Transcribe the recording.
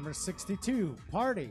Number 62, Party.